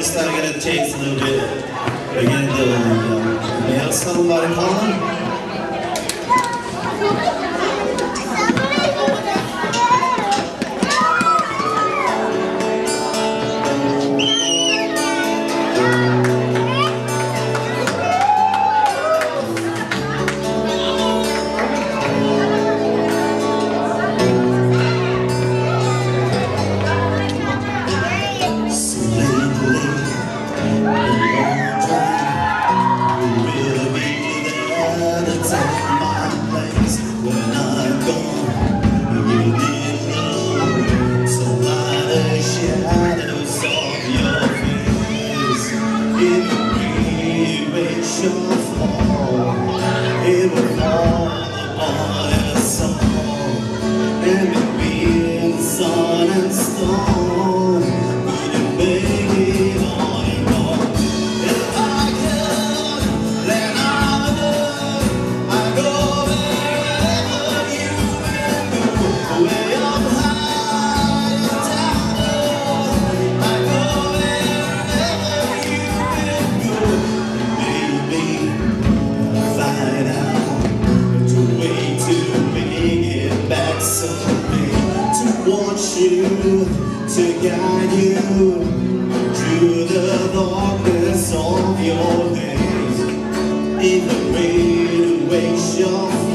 just not gonna take a little bit. We're gonna do it. Anything else on Body Pollen? shall fall. It will fall. your